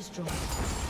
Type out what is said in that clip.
Destroyed.